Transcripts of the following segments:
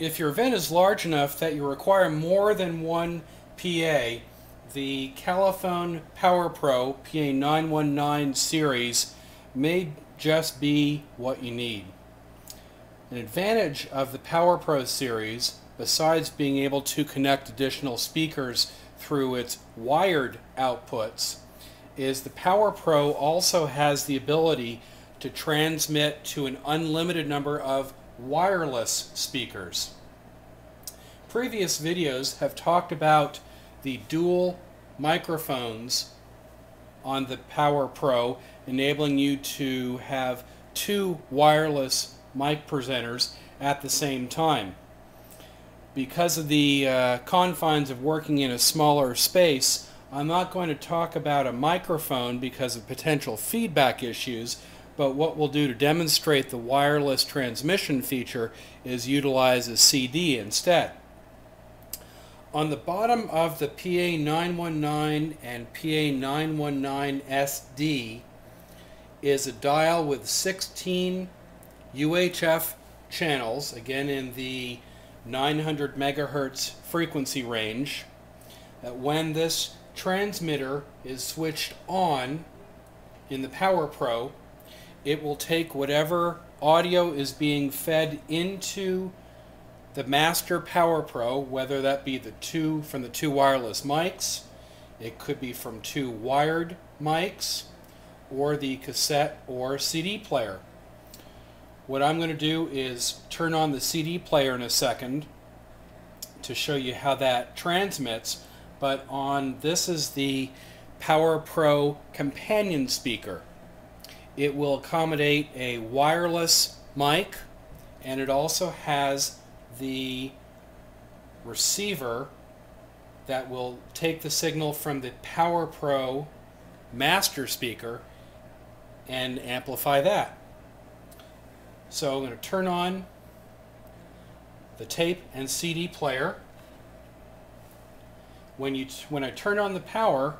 if your event is large enough that you require more than one PA, the Califone Power Pro PA 919 series may just be what you need. An advantage of the Power Pro series, besides being able to connect additional speakers through its wired outputs, is the Power Pro also has the ability to transmit to an unlimited number of wireless speakers. Previous videos have talked about the dual microphones on the Power Pro enabling you to have two wireless mic presenters at the same time. Because of the uh, confines of working in a smaller space, I'm not going to talk about a microphone because of potential feedback issues, but what we'll do to demonstrate the wireless transmission feature is utilize a CD instead. On the bottom of the PA919 and PA919SD is a dial with 16 UHF channels, again in the 900 megahertz frequency range, that when this transmitter is switched on in the Power Pro, it will take whatever audio is being fed into the Master Power Pro, whether that be the two from the two wireless mics, it could be from two wired mics, or the cassette or CD player. What I'm going to do is turn on the CD player in a second to show you how that transmits, but on this is the Power Pro companion speaker. It will accommodate a wireless mic and it also has the receiver that will take the signal from the Power Pro master speaker and amplify that. So I'm going to turn on the tape and CD player. When, you when I turn on the power,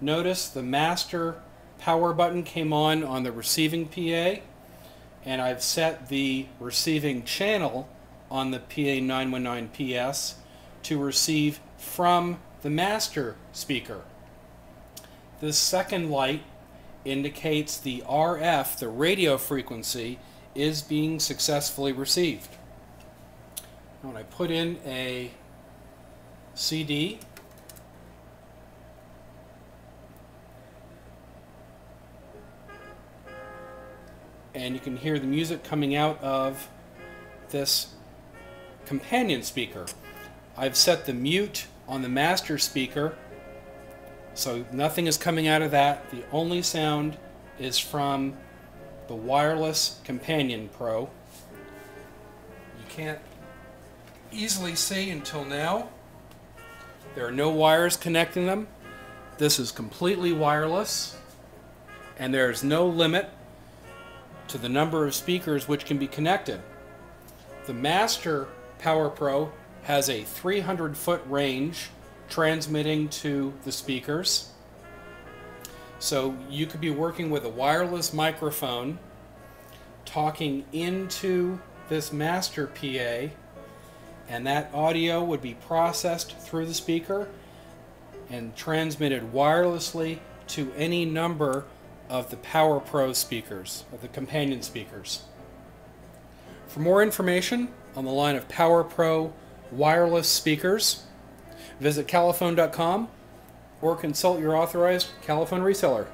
notice the master power button came on on the receiving PA and I've set the receiving channel on the PA919PS to receive from the master speaker. This second light indicates the RF, the radio frequency, is being successfully received. When I put in a CD, and you can hear the music coming out of this companion speaker. I've set the mute on the master speaker so nothing is coming out of that. The only sound is from the wireless companion pro. You can't easily see until now. There are no wires connecting them. This is completely wireless and there's no limit to the number of speakers which can be connected. The Master Power Pro has a 300 foot range transmitting to the speakers. So you could be working with a wireless microphone talking into this master PA and that audio would be processed through the speaker and transmitted wirelessly to any number of the Power Pro speakers, of the companion speakers. For more information on the line of Power Pro wireless speakers, visit califone.com or consult your authorized Califone reseller.